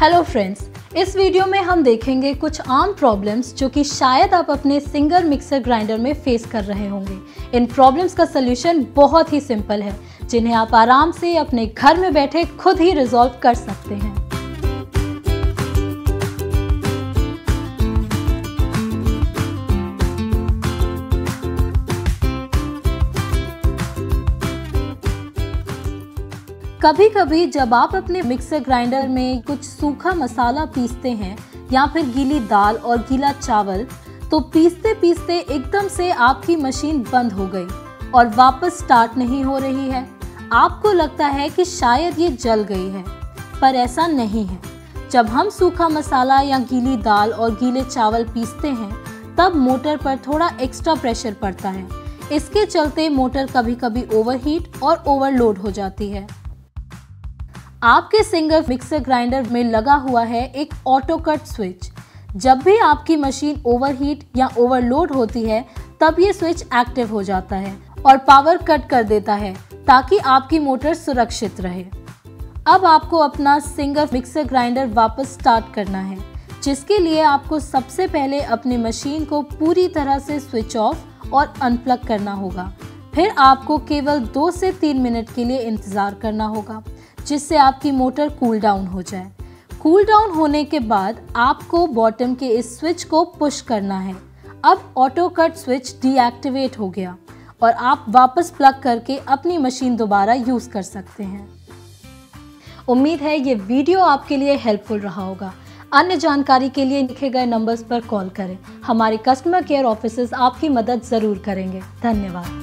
Hello friends इस video में हम देखेंगे कुछ आम प्रॉब्लम्स जो कि शायद आप अपने सिंगल मिक्सर ग्राइंडर में फेस कर रहे होंगे। इन प्रॉब्लम्स का सलूशन बहुत ही सिंपल है, जिन्हें आप आराम से अपने घर में बैठे खुद ही रिजॉल्व कर सकते हैं। कभी कभी जब आप अपने मिक्सर ग्राइंडर में कुछ सूखा मसाला पीसते हैं या फिर गीली दाल और गीला चावल तो पीसते पीसते एकदम से आपकी मशीन बंद हो गई और वापस स्टार्ट नहीं हो रही है। आपको लगता है कि शायद ये जल गई है, पर ऐसा नहीं है। जब हम सूखा मसाला या गीली दाल और गीले चावल पीसते हैं, तब मोटर पर थोड़ा एक्स्ट्रा प्रेशर पड़ता है। इसके चलते मोटर कभी कभी ओवरहीट और ओवरलोड हो जाती है। आपके सिंगर मिक्सर ग्राइंडर में लगा हुआ है एक ऑटो कट स्विच जब भी आपकी मशीन ओवरहीट या ओवरलोड होती है, तब ये स्विच एक्टिव हो जाता है और पावर कट कर देता है ताकि आपकी मोटर सुरक्षित रहे। अब आपको अपना सिंगर मिक्सर ग्राइंडर वापस स्टार्ट करना है, जिसके लिए आपको सबसे पहले अपनी मशीन को पूरी तरह से स्विच ऑफ़ और अनप्लग करना होगा। फिर आपको केवल दो से तीन मिनट के लिए इंतज़ार करना होगा, जिससे आपकी मोटर कूल डाउन हो जाए। कूल डाउन होने के बाद आपको बॉटम के इस स्विच को पुश करना है। अब ऑटो कट स्विच डीएक्टिवेट हो गया और आप वापस प्लग करके अपनी मशीन दोबारा यूज़ कर सकते हैं। उम्मीद है ये वीडियो आपके लिए हेल्पफुल रहा होगा। अन्य जानकारी के लिए लिखे गए नंबर्स पर कॉल करें। हमारे कस्टमर केयर ऑफ़िस आपकी मदद ज़रूर करेंगे। धन्यवाद।